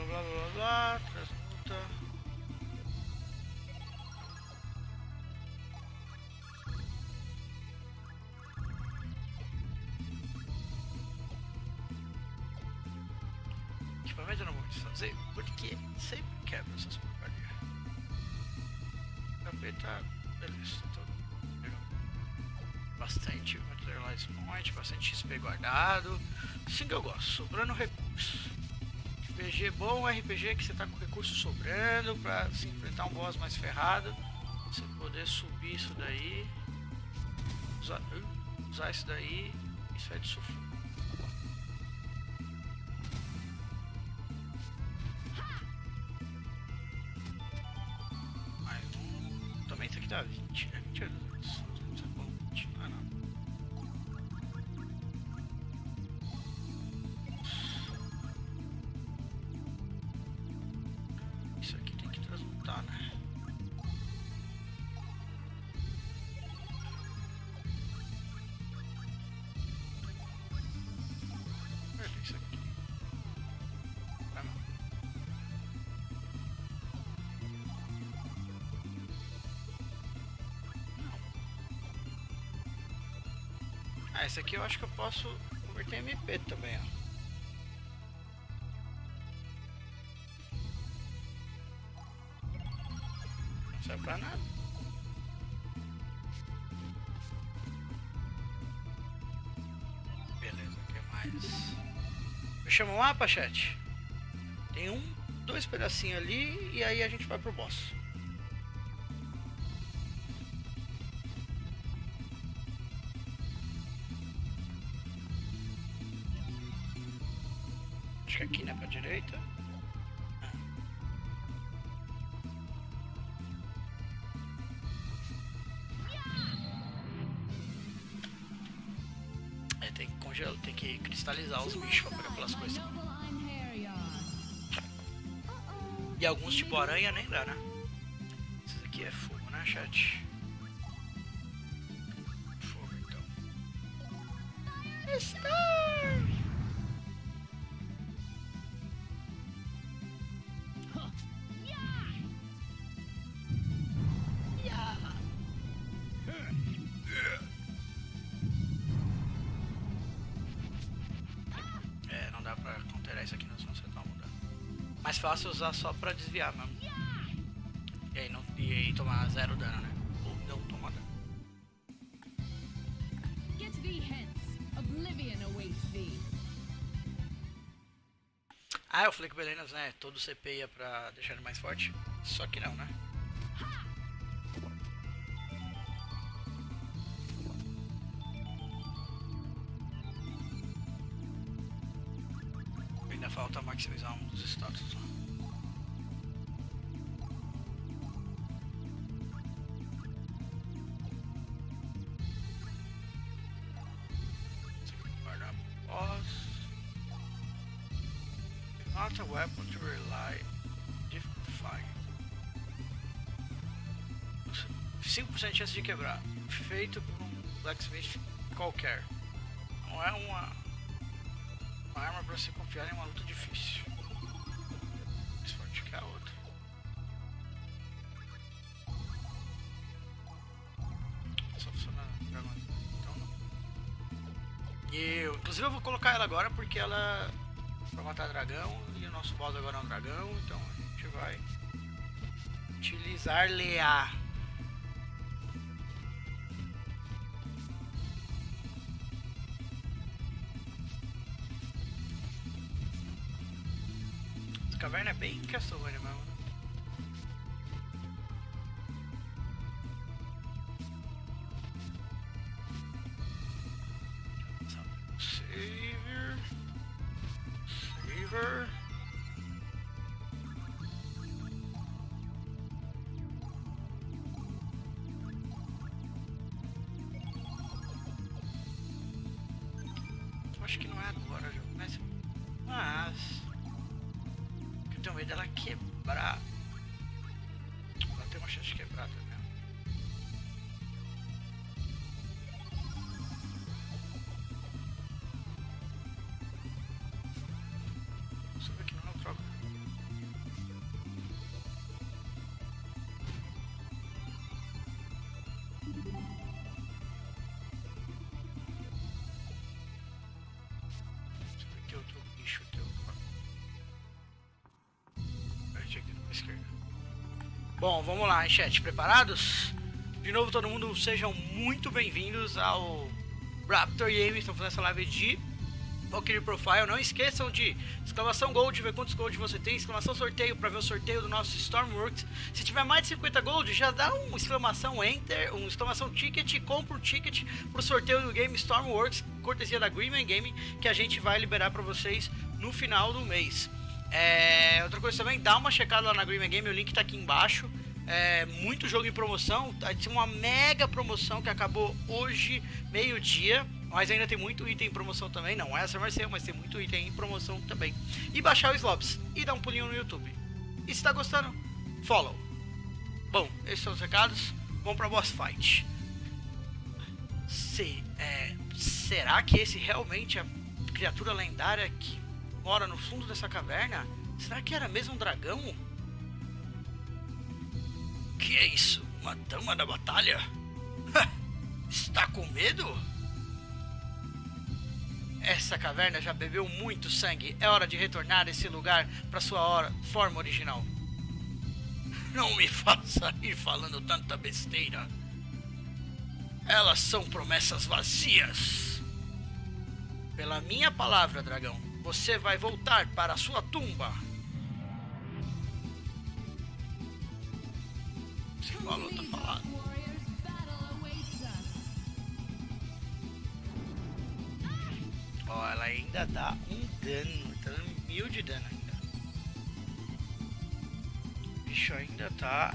blá blá blá blá blá, transmuta. Equipamento eu não vou desfazer porque sempre quebra essas porcarias. Capeta, beleza, tô pegando bastante Materialize Point, bastante XP guardado. Assim que eu gosto, sobrando recursos. RPG bom, RPG que você tá com recursos sobrando pra se enfrentar um boss mais ferrado. Você poder subir isso daí. Usar, usar isso daí. Isso é de sufoco. Ah, esse aqui eu acho que eu posso converter em MP também, ó. Não serve pra nada. Beleza, o que mais? Me chama o mapa, chat? Tem um, dois pedacinhos ali e aí a gente vai pro boss. Direita. É, tem que congelar, tem que cristalizar os bichos pra pegar pelas coisas. E alguns tipo aranha nem dá, né? Isso aqui é fogo, né, chat? Fogo, então. Fácil usar só pra desviar mesmo. E aí, não, e aí tomar zero dano, né? Ou não tomar dano. Ah, eu falei que o Belenas, né? Todo CP ia pra deixar ele mais forte. Só que não, né? Ainda falta maximizar um dos status lá. 5% de quebrar. Feito por um blacksmith qualquer. Não é uma, uma arma para se confiar em uma luta difícil. Mais forte que a outra. Só funciona dragão. Então não. E eu, inclusive eu vou colocar ela agora porque ela pra matar dragão e o nosso boss agora é um dragão, então a gente vai utilizar Leá. Essa caverna é bem Castlevania mesmo. Tenho medo dela quebrar. Ela tem uma chance de quebrar Bom, vamos lá, chat. Preparados? De novo, todo mundo, sejam muito bem-vindos ao Raptor Games. Estamos fazendo essa live de Valkyrie Profile. Não esqueçam de exclamação Gold, ver quantos Gold você tem. Exclamação sorteio para ver o sorteio do nosso Stormworks. Se tiver mais de 50 Gold, já dá um exclamação Enter, um exclamação Ticket compra o ticket pro sorteio do game Stormworks, cortesia da Greenman Game, que a gente vai liberar para vocês no final do mês. É, outra coisa também, dá uma checada lá na Greenman Game, o link tá aqui embaixo. É, muito jogo em promoção, tinha uma mega promoção que acabou hoje, meio-dia. Mas ainda tem muito item em promoção também. Não essa vai ser, mas tem muito item em promoção também. E baixar o Slobs e dar um pulinho no YouTube. E se tá gostando, follow. Bom, esses são os recados. Vamos pra boss fight. Se, é, será que esse realmente é a criatura lendária que mora no fundo dessa caverna? Será que era mesmo um dragão? Que é isso? Uma dama da batalha? Está com medo? Essa caverna já bebeu muito sangue. É hora de retornar esse lugar para sua hora, forma original. Não me faça ir falando tanta besteira. Elas são promessas vazias. Pela minha palavra, dragão, você vai voltar para sua tumba. Se falou, tá falado. Ó, ela ainda dá um dano. Tá dando mil de dano ainda. O bicho ainda tá.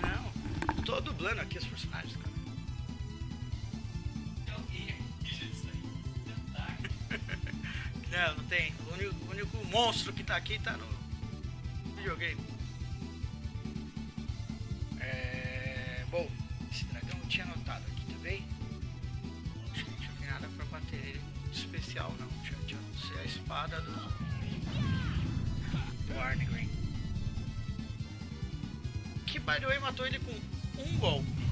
Não. Tô dublando aqui os personagens, cara. Não, não tem. O único, o único monstro que tá aqui tá no videogame. É... Bom, esse dragão eu tinha anotado aqui também. Acho que não tinha nada pra bater ele especial, não. Tinha, tinha não ser a espada do. do Arngrim. Que, by the way, matou ele com um golpe.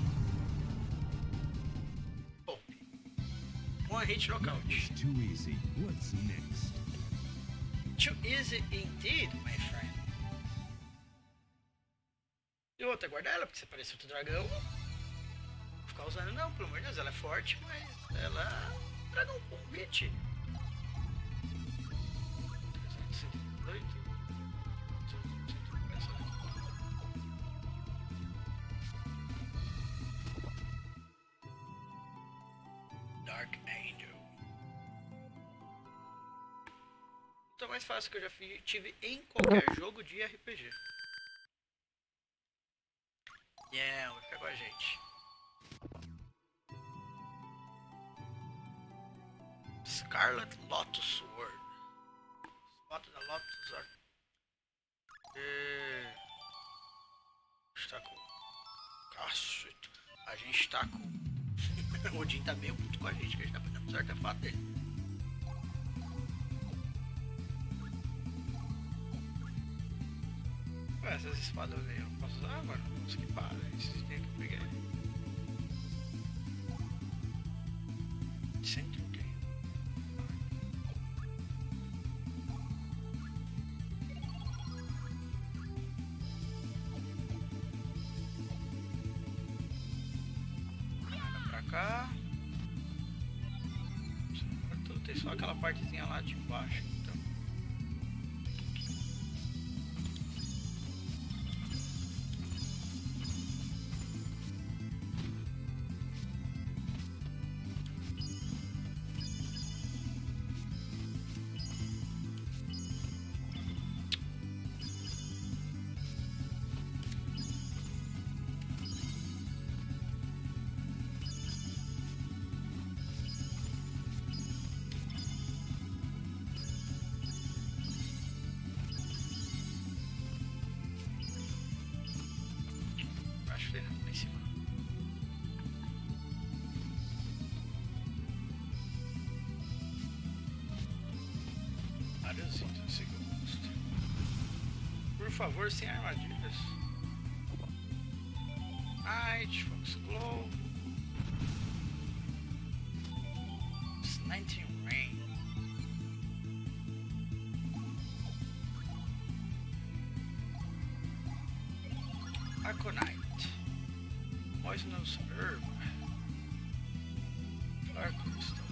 Hit knockout. It's too easy. What's next? Too easy indeed, my friend. E outra, guarda ela, porque você parece outro dragão. Não ficar usando não, pelo amor de Deus, ela é forte, mas ela é dragão com hit. Mais fácil que eu já tive em qualquer jogo de RPG. Yeah, vai ficar com a gente. Scarlet Lotus Sword. Espada da Lotus Sword. É... Está com. Cacete. A gente está com. o Odin tá meio puto com a gente, que a gente tá pegando os artefatos dele. Essas espadas aí eu posso usar, mano? Vamos esquipar. Esses itens que eu peguei. Sempre tem. Nada pra cá. Tem só aquela partezinha lá de baixo, favor, sem armadilhas. Night, Fox Glow. It's 19 Rain. Aconite. Poisonous Herb. Dark Crystal.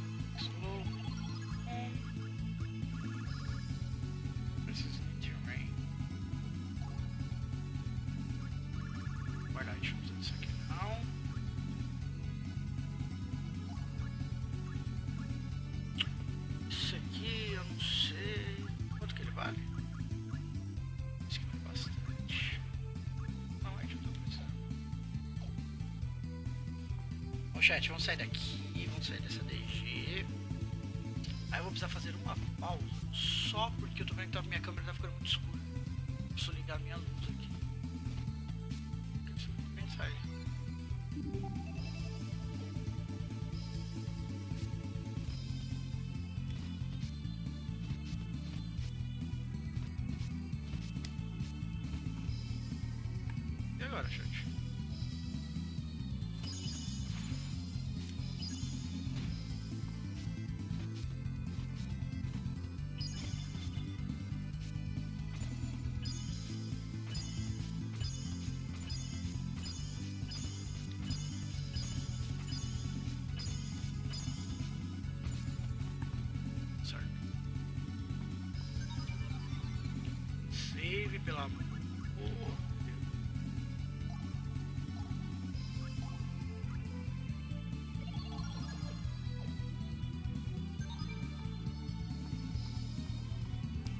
Chat, vamos sair daqui. Vamos sair dessa DG. Aí eu vou precisar fazer uma pausa. Só porque eu tô vendo que a minha câmera tá ficando muito escura. Preciso ligar minha luz aqui. Preciso pensar aí. E agora, chat? Save pela amor. Deus.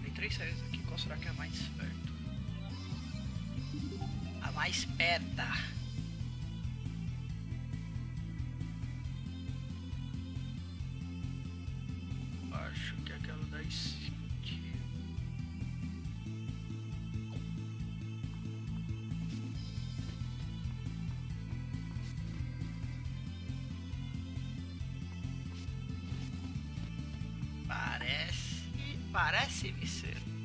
Tem três séries aqui. Qual será que é a mais perto? A mais perta. Parece-me ser.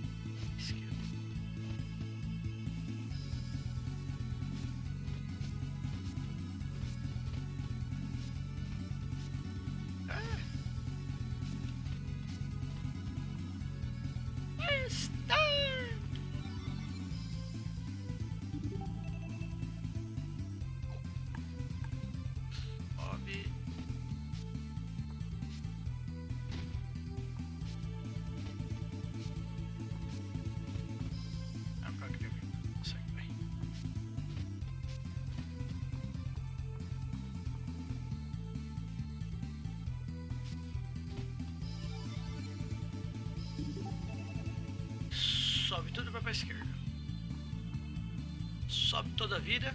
Sobe tudo vai pra esquerda. Sobe toda a vida.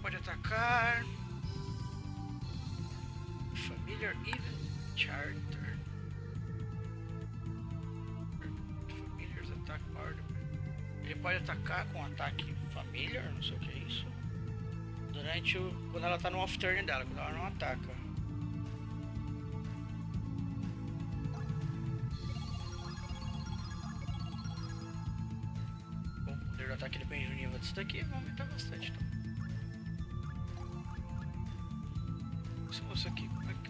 Pode atacar. Familiar Event Charter. Familiars Attack Order. Ele pode atacar com ataque familiar, não sei o que é isso. Durante o. quando ela tá no off turn dela, quando ela não ataca. Bom, o poder do ataque depende do nível disso daqui, vai aumentar bastante então. Esse moço aqui, como é que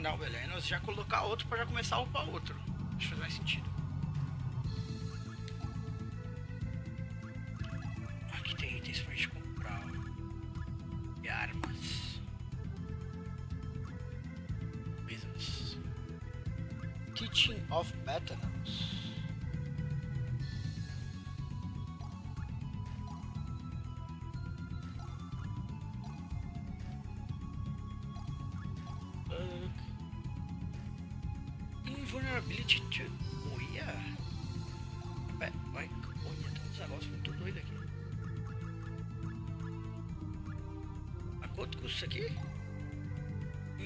mandar o Belenos já colocar outro pra já começar a upar outro. Acho que faz mais sentido. Aqui tem itens pra gente comprar. E armas. Coisas. Teaching of Veterans.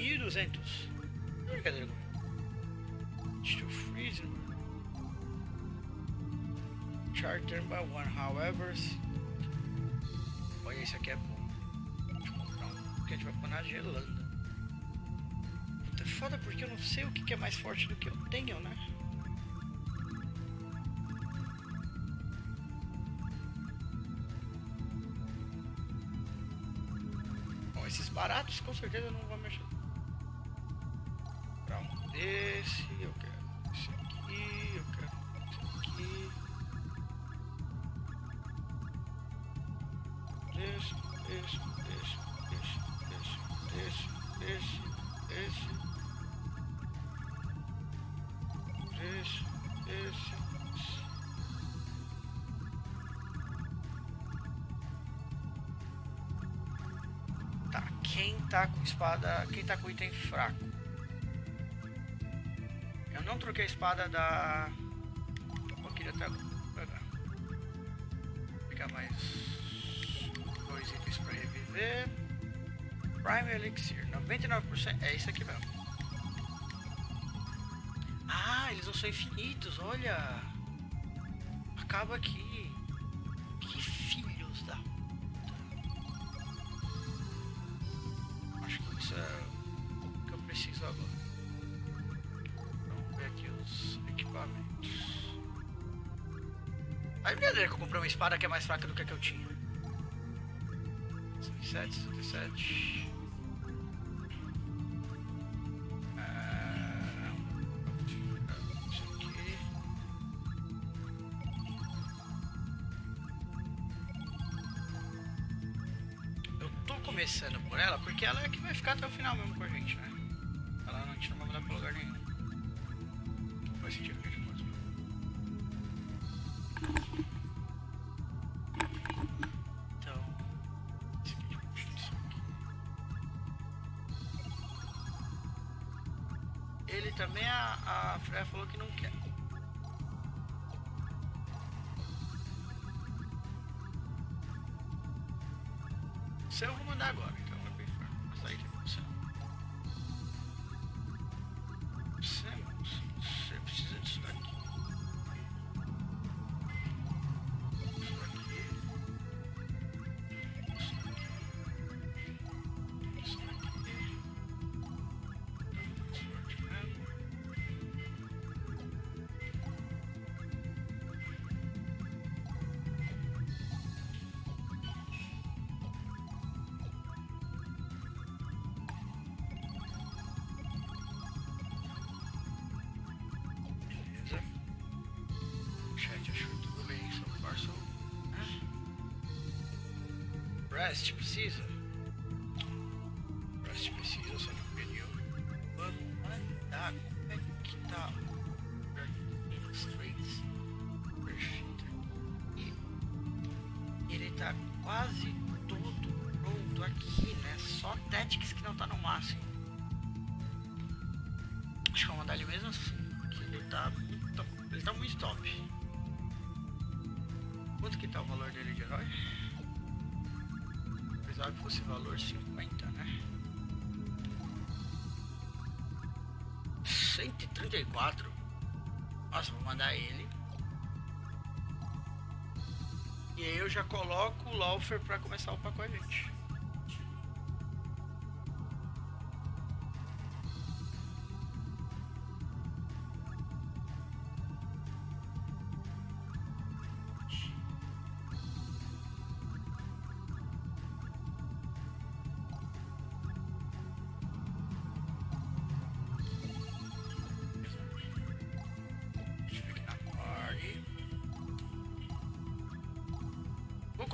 1200. Brincadeira. Still freezing. Charter by one, however. Olha, isso aqui é bom. Deixa eu comprar um. Porque a gente vai pôr na gelanda. Puta, é foda porque eu não sei o que, é mais forte do que eu tenho, né? Baratos com certeza não vou mexer. Tá com espada. Quem tá com item fraco? Eu não troquei a espada da. Eu queria até pegar. Mais dois itens pra reviver. Prime Elixir, 99%. É isso aqui mesmo. Ah, eles não são infinitos, olha. Acaba aqui. Uma espada que é mais fraca do que a que eu tinha. 67, 67. Também, a, a Freya falou que não quer. O seu eu vou mandar agora, Rest precisa. Rest precisa, só que pneu. Vamos andar. Como é que tá? Streets. Perfeito. E ele tá quase todo pronto aqui, né? Só Tactics que não tá no máximo. Acho que eu vou mandar ele mesmo assim. Que ele tá muito. Ele tá muito top. Quanto que tá o valor dele de herói? Apesar que fosse valor 50, né? 134. Nossa, vou mandar ele. E aí eu já coloco o Laufer pra começar a upar com a gente.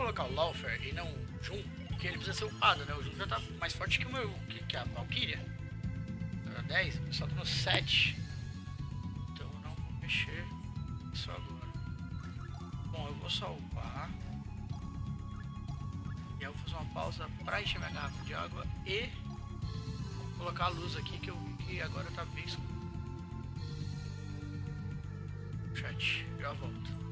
Colocar o Lawfare e não o Jun, porque ele precisa ser upado, né? O Jun já tá mais forte que o meu, que, que a Valkyria. Era 10, o pessoal tá no 7. Então eu não vou mexer isso agora. Bom, eu vou só upar. E eu vou fazer uma pausa pra encher minha garrafa de água e colocar a luz aqui que eu que agora tá bem escuro. Chat, já volto.